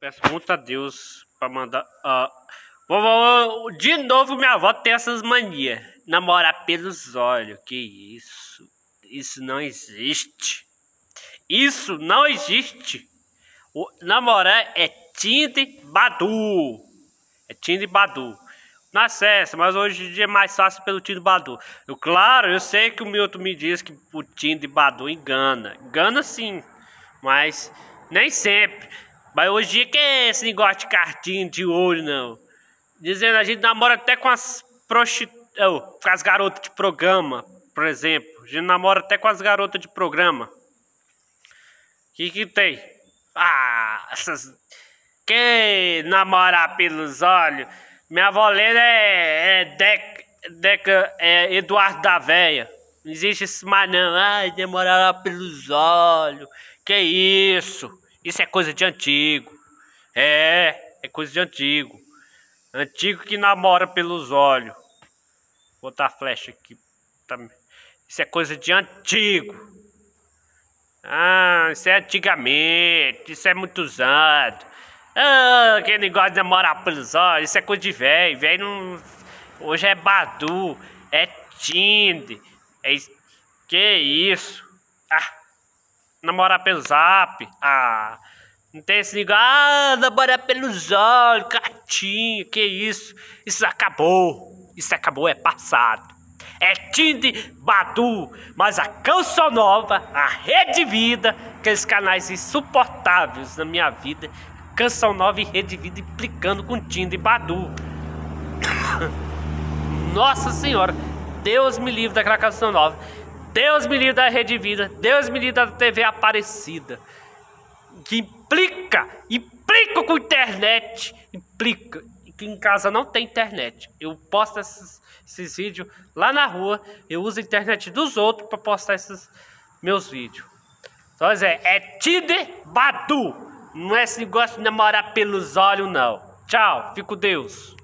Peço muito a Deus pra mandar. Uh, de novo, minha avó tem essas manias. Namorar pelos olhos. Que isso? Isso não existe. Isso não existe. O, namorar é Tinder Badu. É Tinder Badu. Não acessa, mas hoje em dia é mais fácil pelo Tinder Badu. Eu, claro, eu sei que o Milton me diz que o Tinder Badu engana. Engana sim, mas nem sempre. Mas hoje dia que é esse negócio de cartinha de olho, não. Dizendo a gente namora até com as prostitutas, oh, com as garotas de programa, por exemplo. A gente namora até com as garotas de programa. O que que tem? Ah, essas... Que namorar pelos olhos. Minha avó Lena é, é, Deca, Deca, é Eduardo da Véia. Não existe isso mais não. Ai, namorar pelos olhos. Que isso? Isso é coisa de antigo. É, é coisa de antigo. Antigo que namora pelos olhos. Vou botar a flecha aqui. Isso é coisa de antigo. Ah, isso é antigamente. Isso é muito usado. Ah, aquele negócio de namorar pelos olhos. Isso é coisa de velho. Velho não. Hoje é Badu. É Tinder. É. Que isso? Namorar pelo zap. Ah. Não tem esse negócio. Ah, namorar pelos olhos. Gatinho. Que isso? Isso acabou. Isso acabou, é passado. É Tinder, Badu, mas a Canção Nova, a Rede Vida, aqueles canais insuportáveis na minha vida. Canção Nova e Rede Vida implicando com Tinder e Badu. Nossa Senhora, Deus me livre daquela Canção Nova. Deus me livre da Rede Vida, Deus me livre da TV Aparecida, que implica, implica com internet, implica, que em casa não tem internet. Eu posto esses, esses vídeos lá na rua, eu uso a internet dos outros para postar esses meus vídeos. Então, é, é Tinder Badu, não é esse negócio de namorar pelos olhos, não. Tchau, fico Deus.